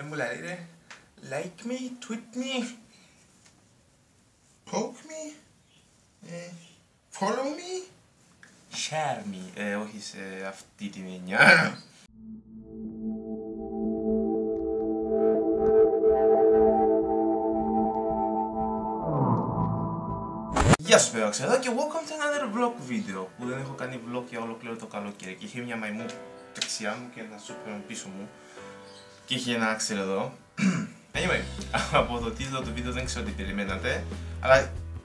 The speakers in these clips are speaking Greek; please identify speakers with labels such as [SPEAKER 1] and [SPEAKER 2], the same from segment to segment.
[SPEAKER 1] Δεν μου λέει ρε. Like me, tweet me, poke me, ε, follow me, share me. Ε, όχι σε αυτή την έννοια. Γεια σας παιδιά, εδώ και welcome to another vlog video που δεν έχω κάνει vlog για ολόκληρο το καλοκαίρι και είχε μια μαϊμού δεξιά μου και ένα σούπερ πίσω μου και είχε ένα άξελ εδώ Anyway, από το τίτλο του βίντεο δεν ξέρω τι περιμένατε αλλά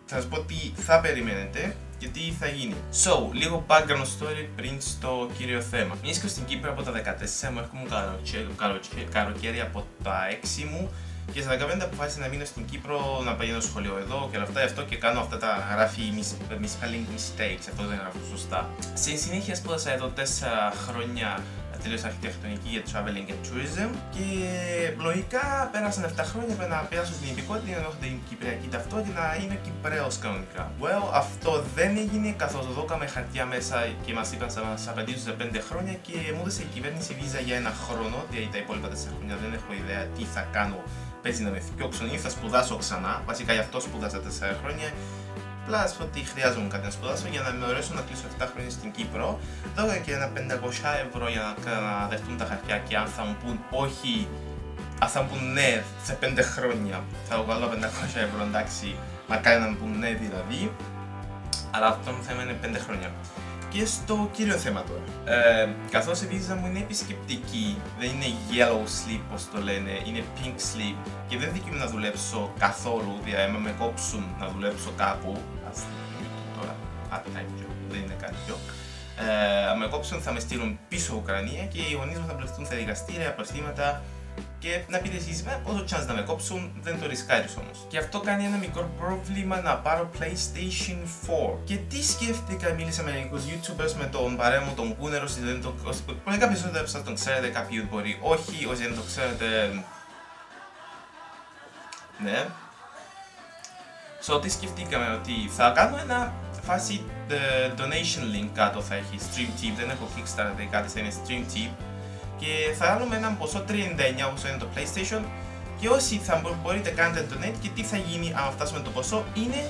[SPEAKER 1] θα σας πω τι θα περιμένετε και τι θα γίνει. So, λίγο background story πριν στο κύριο θέμα. Μιας στην Κύπρο από τα 14 μου έρχομαι καλοκαίρι από τα 6 μου και στα 15 αποφάσισα να μείνω στην Κύπρο, να πηγαίνω στο σχολείο εδώ και όλα αυτά. Αυτό και κάνω αυτά τα γράφει misspelling mistakes. Αυτό δεν γράφω σωστά. Στη συνέχεια σπούδασα εδώ 4 χρόνια τελείωσα αρχιτεκτονική για traveling and tourism και λογικά πέρασαν 7 χρόνια πρέπει να περάσω την υπηκότητα για να έχω την κυπριακή ταυτότητα να είμαι Κυπρέος κανονικά. Well, αυτό δεν έγινε καθώς δώκαμε χαρτιά μέσα και μας είπαν να μας απαντήσουν σε 5 χρόνια και μου έδωσε η κυβέρνηση βίζα για ένα χρόνο, δηλαδή τα υπόλοιπα 4 χρόνια δεν έχω ιδέα τι θα κάνω παίζει να με φτιάξουν ή θα σπουδάσω ξανά. Βασικά γι' αυτό σπούδασα 4 χρόνια. Plus ότι χρειάζομαι κάτι να σπουδάσω για να με ωρέσω να κλείσω 7 χρόνια στην Κύπρο. Δώκα και ένα 500 ευρώ για να δεχτούν τα χαρτιά και αν θα μου πούν όχι, αν θα μου πούν ναι σε 5 χρόνια, θα βγάλω 500 ευρώ εντάξει, μακάρι να μου πούν ναι δηλαδή. Αλλά αυτό το θέμα είναι 5 χρόνια και στο κύριο θέμα τώρα. Ε, Καθώς η βίζα μου είναι επισκεπτική, δεν είναι yellow sleep όπως το λένε, είναι pink sleep και δεν δικαιούμαι να δουλέψω καθόλου, δηλαδή άμα με κόψουν να δουλέψω κάπου. Α τώρα, part-time job, δεν είναι κάτι job. Ε, αν με κόψουν θα με στείλουν πίσω Ουκρανία και οι γονείς μου θα πληθούν στα δικαστήρια, προστήματα και να πείτε εσείς με όσο chance να με κόψουν δεν το ρισκάρεις όμως. Και αυτό κάνει ένα μικρό πρόβλημα να πάρω PlayStation 4. Και τι σκέφτηκα, μίλησα με μερικούς YouTubers με τον παρέα μου τον Κούνερ, όσοι δεν το... Πολύ κάποιοι δεν σας τον ξέρετε, κάποιοι μπορεί όχι, όσοι δεν το ξέρετε... Ναι. So, τι σκεφτήκαμε, ότι θα κάνω ένα φάση ε, donation link κάτω θα έχει StreamTip, δεν έχω Kickstarter ή κάτι, θα είναι StreamTip και θα βάλουμε έναν ποσό 39 όσο είναι το PlayStation και όσοι θα μπορείτε κάνετε donate και τι θα γίνει αν φτάσουμε το ποσό είναι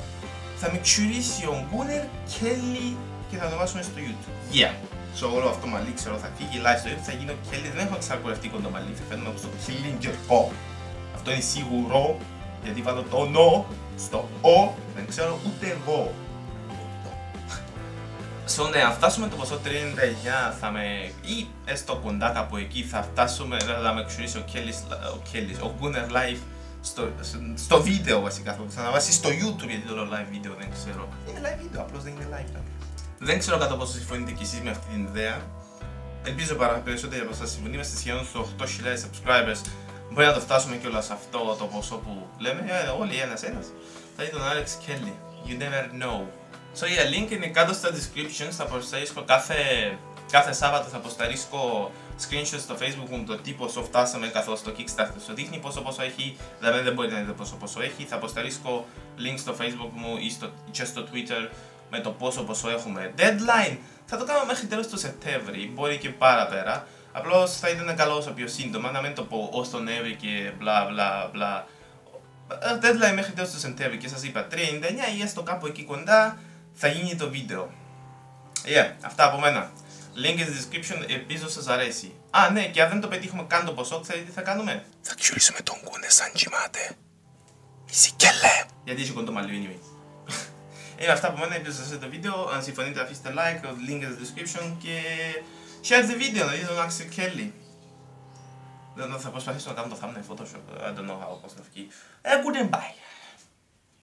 [SPEAKER 1] θα με ξουρίσει ο Γκούνερ Kelly και θα το βάσουμε στο YouTube. Yeah. So όλο αυτό μαλλί ξέρω θα φύγει live στο YouTube, θα γίνει ο Kelly, δεν έχω ξανακουρευτεί κοντό μαλλί, θα φαίνομαι όπως το Killinger O. Αυτό είναι σίγουρο γιατί βάλω το no στο O, δεν ξέρω ούτε εγώ. So, ναι, αν φτάσουμε το ποσό 39 θα με, ή έστω κοντά κάπου εκεί θα φτάσουμε, θα με εξουρίσει ο Κέλλης, ο Κέλλης, ο Gunner Live στο, στο βίντεο βασικά, θα αναβάσει στο YouTube γιατί το λέω live βίντεο δεν ξέρω. Είναι live βίντεο, απλώς δεν είναι live. Δεν ξέρω κατά πόσο συμφωνείτε κι εσείς με αυτή την ιδέα. Ελπίζω πάρα περισσότεροι από εσάς συμφωνεί, είμαστε σχεδόν στους 8.000 subscribers. Μπορεί να το φτάσουμε κιόλας σε αυτό το ποσό που λέμε, ε, όλοι ένας ένας. Θα είναι τον Alex Kelly. You never know. So yeah, link είναι κάτω στα description, θα αποσταρίσκω κάθε, κάθε Σάββατο θα αποσταρίσκω screenshot στο facebook μου το τι πόσο φτάσαμε καθώς το Kickstarter σου δείχνει πόσο πόσο έχει, δηλαδή δεν μπορείτε να δείτε πόσο πόσο έχει, θα αποσταρίσκω link στο facebook μου ή στο, και στο twitter με το πόσο πόσο έχουμε. Deadline θα το κάνω μέχρι τέλος του Σεπτέμβρη, μπορεί και παραπέρα. Απλώς θα ήταν καλό όσο πιο σύντομα, να μην το πω ως τον Εύη και μπλα μπλα μπλα. Deadline μέχρι τέλος του Σεπτέμβρη και σας είπα 39 ή έστω κάπου εκεί κοντά θα γίνει το βίντεο. Yeah, αυτά από μένα. Link in the description, ελπίζω σας αρέσει. Α, ναι, και αν δεν το πετύχουμε καν το ποσό, ξέρετε τι θα κάνουμε; Θα ξουρίσουμε τον κούνε σαν κοιμάται. Μισικέλε. Γιατί έχει κοντό μαλλί, anyway. Είναι αυτά από μένα, ελπίζω σας αρέσει το βίντεο. Αν συμφωνείτε αφήστε like, link in the description και share the video να δείτε τον Axel Kelly. Δεν θα προσπαθήσω να κάνω το thumbnail Photoshop. I don't know how, πώς θα βγει. Ε, goodbye.